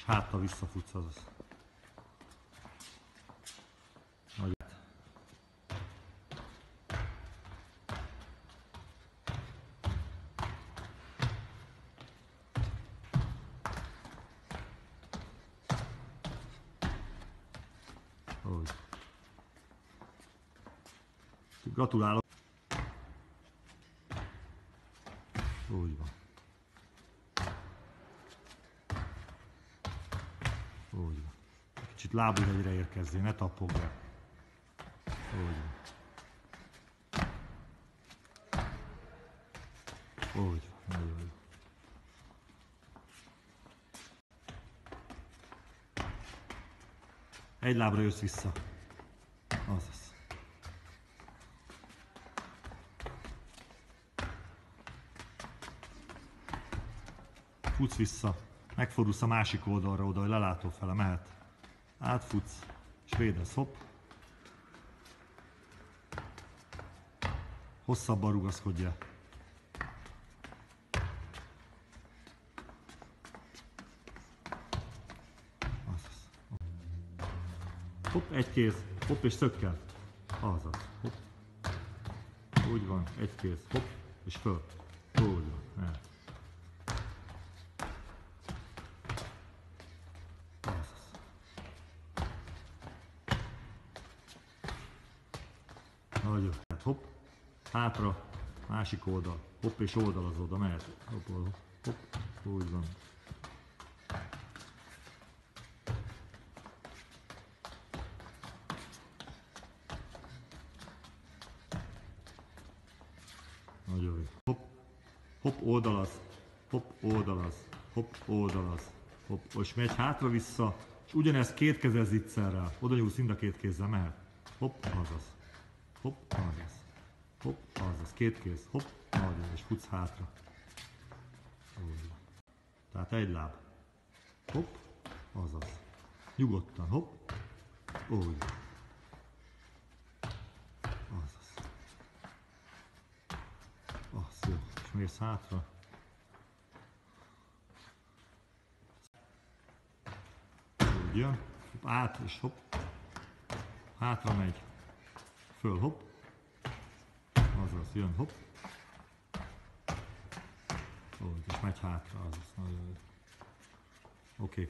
és hátra visszafutsz az. Nagy. Úgy. Gratulálok. Úgy van. Úgy. Kicsit lábúj egyre érkezzél, ne. Úgy van. Úgy. Nagyon jó. Egy lábra jössz vissza. Azaz. Futsz vissza. Megfordulsz a másik oldalra oda, hogy lelátó fele mehet. Átfutsz. És védesz. Hopp. Hosszabban rugaszkodjál. Azaz. Hopp, egy kéz. Hopp, és szökkel. Azaz. Hopp. Úgy van, egy kéz. Hopp, és föl. Nagyon hopp, hátra, másik oldal. Hopp, és oldal az oda mehet. Hopp, hopp, hopp. Úgy van. Nagyon jó. Hopp, hopp, oldalaz, hopp, oldalaz, hopp, oldalaz, hopp, és megy hátra-vissza, és ugyanezt két kezes zicserrel, oda nyúlsz mind a két kézzel, mehet. Hopp, azaz. Hopp, azaz. Hopp, azaz. Két kéz, hopp, nagyon, és futsz hátra. Úgy. Tehát egy láb. Hopp, azaz. Nyugodtan, hopp, úgy. Azaz. Az jó. És mész hátra. Úgy jön. Hopp, át, és hopp. Hátra megy. Föl, hopp. Azaz, jön, hopp. Úgy, és megy hátra, azaz. Nagyon jó. Oké,